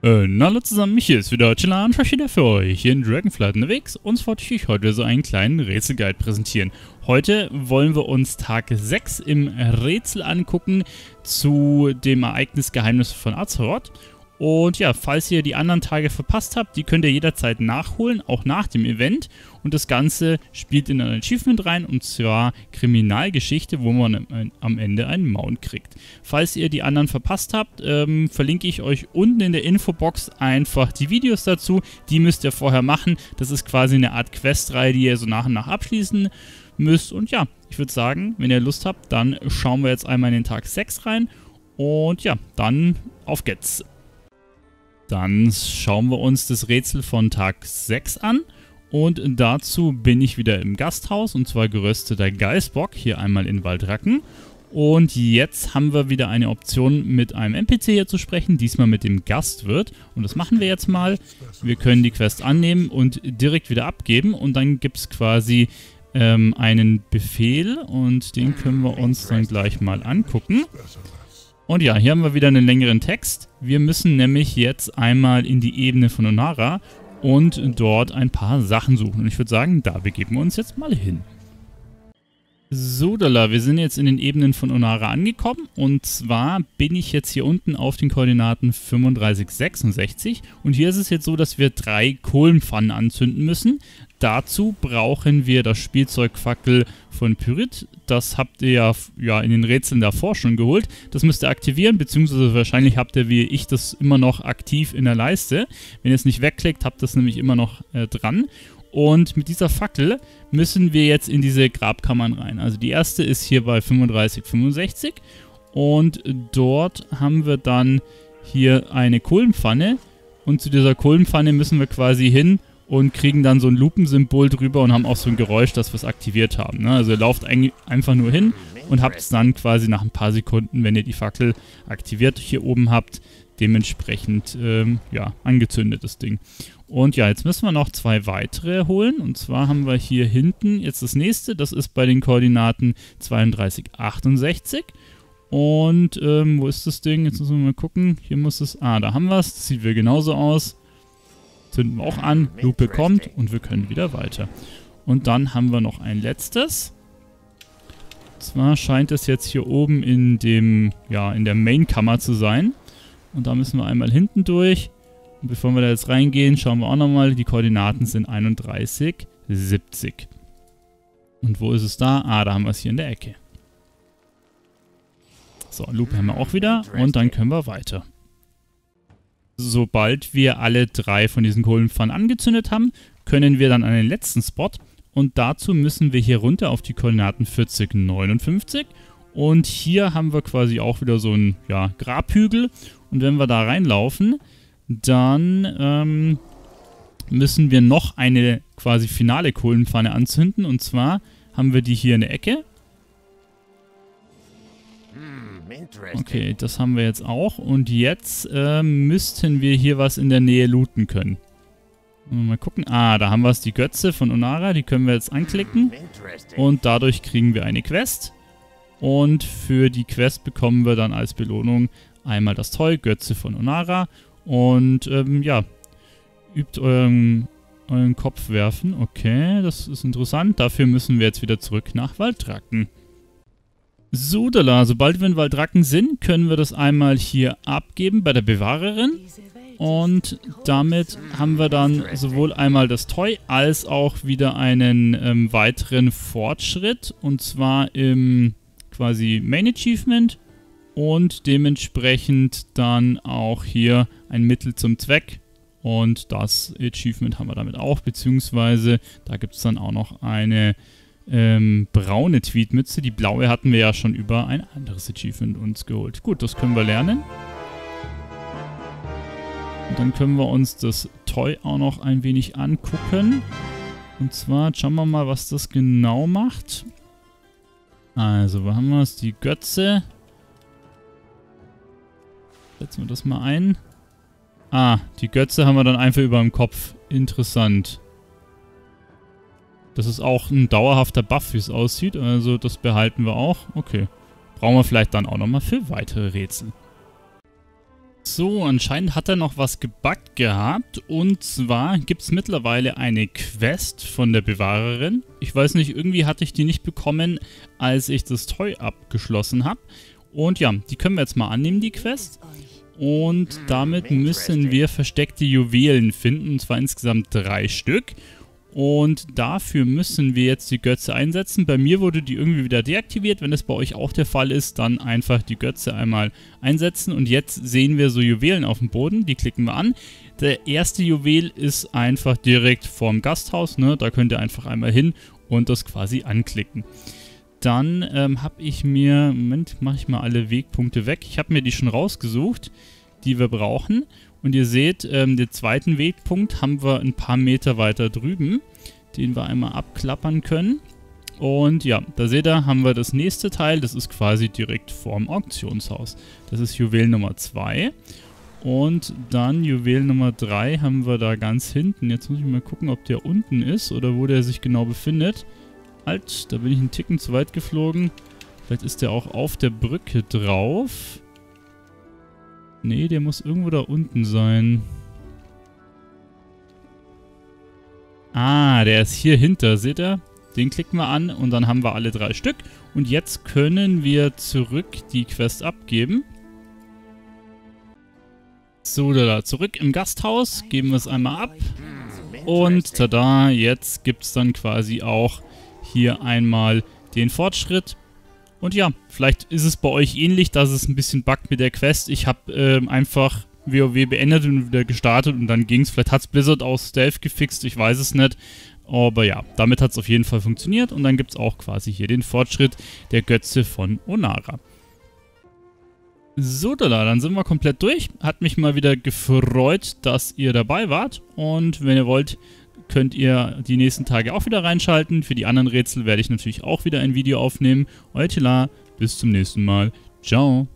Äh, hallo zusammen, mich hier ist wieder Chilan wieder für euch hier in Dragonflight unterwegs und wollte ich euch heute so einen kleinen Rätselguide präsentieren. Heute wollen wir uns Tag 6 im Rätsel angucken zu dem Ereignis Geheimnis von Azeroth und ja, falls ihr die anderen Tage verpasst habt, die könnt ihr jederzeit nachholen, auch nach dem Event. Und das Ganze spielt in ein Achievement rein, und zwar Kriminalgeschichte, wo man am Ende einen Mount kriegt. Falls ihr die anderen verpasst habt, ähm, verlinke ich euch unten in der Infobox einfach die Videos dazu. Die müsst ihr vorher machen. Das ist quasi eine Art Questreihe, die ihr so nach und nach abschließen müsst. Und ja, ich würde sagen, wenn ihr Lust habt, dann schauen wir jetzt einmal in den Tag 6 rein. Und ja, dann auf geht's. Dann schauen wir uns das Rätsel von Tag 6 an. Und dazu bin ich wieder im Gasthaus und zwar gerösteter Geißbock, hier einmal in Waldracken. Und jetzt haben wir wieder eine Option mit einem NPC hier zu sprechen, diesmal mit dem Gastwirt. Und das machen wir jetzt mal. Wir können die Quest annehmen und direkt wieder abgeben und dann gibt es quasi ähm, einen Befehl und den können wir uns dann gleich mal angucken. Und ja, hier haben wir wieder einen längeren Text. Wir müssen nämlich jetzt einmal in die Ebene von Onara und dort ein paar Sachen suchen. Und ich würde sagen, da begeben wir uns jetzt mal hin. So, Dalla, wir sind jetzt in den Ebenen von Onara angekommen und zwar bin ich jetzt hier unten auf den Koordinaten 35, 66 und hier ist es jetzt so, dass wir drei Kohlenpfannen anzünden müssen. Dazu brauchen wir das Spielzeugfackel von Pyrit. Das habt ihr ja, ja in den Rätseln davor schon geholt. Das müsst ihr aktivieren, beziehungsweise wahrscheinlich habt ihr wie ich das immer noch aktiv in der Leiste. Wenn ihr es nicht wegklickt, habt ihr es nämlich immer noch äh, dran. Und mit dieser Fackel müssen wir jetzt in diese Grabkammern rein. Also die erste ist hier bei 35, 65 und dort haben wir dann hier eine Kohlenpfanne und zu dieser Kohlenpfanne müssen wir quasi hin und kriegen dann so ein Lupensymbol drüber und haben auch so ein Geräusch, dass wir es aktiviert haben. Ne? Also ihr lauft einfach nur hin und habt es dann quasi nach ein paar Sekunden, wenn ihr die Fackel aktiviert hier oben habt, dementsprechend ähm, ja, angezündet das Ding. Und ja, jetzt müssen wir noch zwei weitere holen. Und zwar haben wir hier hinten jetzt das nächste. Das ist bei den Koordinaten 32, 68. Und ähm, wo ist das Ding? Jetzt müssen wir mal gucken. Hier muss es... Ah, da haben wir es. Das sieht wieder genauso aus zünden wir auch an, Lupe kommt und wir können wieder weiter. Und dann haben wir noch ein letztes. zwar scheint es jetzt hier oben in dem, ja, in der Main-Kammer zu sein. Und da müssen wir einmal hinten durch. Und bevor wir da jetzt reingehen, schauen wir auch nochmal, die Koordinaten sind 31, 70. Und wo ist es da? Ah, da haben wir es hier in der Ecke. So, Lupe haben wir auch wieder und dann können wir weiter. Sobald wir alle drei von diesen Kohlenpfannen angezündet haben, können wir dann an den letzten Spot und dazu müssen wir hier runter auf die Koordinaten 40, 59 und hier haben wir quasi auch wieder so einen ja, Grabhügel und wenn wir da reinlaufen, dann ähm, müssen wir noch eine quasi finale Kohlenpfanne anzünden und zwar haben wir die hier in der Ecke Okay, das haben wir jetzt auch. Und jetzt äh, müssten wir hier was in der Nähe looten können. Mal gucken. Ah, da haben wir es, die Götze von Onara. Die können wir jetzt anklicken. Und dadurch kriegen wir eine Quest. Und für die Quest bekommen wir dann als Belohnung einmal das Toy, Götze von Onara. Und ähm, ja, übt euren, euren Kopf werfen. Okay, das ist interessant. Dafür müssen wir jetzt wieder zurück nach Waldracken. Sudala, sobald wir in Waldracken sind, können wir das einmal hier abgeben bei der Bewahrerin. Und damit haben wir dann sowohl einmal das Toy als auch wieder einen ähm, weiteren Fortschritt. Und zwar im quasi Main Achievement und dementsprechend dann auch hier ein Mittel zum Zweck. Und das Achievement haben wir damit auch, beziehungsweise da gibt es dann auch noch eine ähm, braune Tweetmütze. Die blaue hatten wir ja schon über ein anderes Achievement uns geholt. Gut, das können wir lernen. Und dann können wir uns das Toy auch noch ein wenig angucken. Und zwar schauen wir mal, was das genau macht. Also, wo haben wir es? Die Götze. Setzen wir das mal ein. Ah, die Götze haben wir dann einfach über dem Kopf. Interessant. Das ist auch ein dauerhafter Buff, wie es aussieht. Also das behalten wir auch. Okay. Brauchen wir vielleicht dann auch nochmal für weitere Rätsel. So, anscheinend hat er noch was gebackt gehabt. Und zwar gibt es mittlerweile eine Quest von der Bewahrerin. Ich weiß nicht, irgendwie hatte ich die nicht bekommen, als ich das Toy abgeschlossen habe. Und ja, die können wir jetzt mal annehmen, die Quest. Und damit müssen wir versteckte Juwelen finden, und zwar insgesamt drei Stück. Und dafür müssen wir jetzt die Götze einsetzen. Bei mir wurde die irgendwie wieder deaktiviert. Wenn das bei euch auch der Fall ist, dann einfach die Götze einmal einsetzen. Und jetzt sehen wir so Juwelen auf dem Boden. Die klicken wir an. Der erste Juwel ist einfach direkt vorm Gasthaus. Ne? Da könnt ihr einfach einmal hin und das quasi anklicken. Dann ähm, habe ich mir, Moment, mache ich mal alle Wegpunkte weg. Ich habe mir die schon rausgesucht, die wir brauchen. Und ihr seht, ähm, den zweiten Wegpunkt haben wir ein paar Meter weiter drüben, den wir einmal abklappern können. Und ja, da seht ihr, haben wir das nächste Teil, das ist quasi direkt vorm Auktionshaus. Das ist Juwel Nummer 2. Und dann Juwel Nummer 3 haben wir da ganz hinten. Jetzt muss ich mal gucken, ob der unten ist oder wo der sich genau befindet. Halt, da bin ich einen Ticken zu weit geflogen. Vielleicht ist der auch auf der Brücke drauf. Nee, der muss irgendwo da unten sein. Ah, der ist hier hinter, seht ihr? Den klicken wir an und dann haben wir alle drei Stück. Und jetzt können wir zurück die Quest abgeben. So, da, zurück im Gasthaus, geben wir es einmal ab. Und tada, jetzt gibt es dann quasi auch hier einmal den Fortschritt. Und ja, vielleicht ist es bei euch ähnlich, dass es ein bisschen buggt mit der Quest. Ich habe ähm, einfach WoW beendet und wieder gestartet und dann ging es. Vielleicht hat es Blizzard aus Stealth gefixt, ich weiß es nicht. Aber ja, damit hat es auf jeden Fall funktioniert und dann gibt es auch quasi hier den Fortschritt der Götze von Onara. So, dann sind wir komplett durch. Hat mich mal wieder gefreut, dass ihr dabei wart. Und wenn ihr wollt, könnt ihr die nächsten Tage auch wieder reinschalten. Für die anderen Rätsel werde ich natürlich auch wieder ein Video aufnehmen. Euer Tila, bis zum nächsten Mal. Ciao.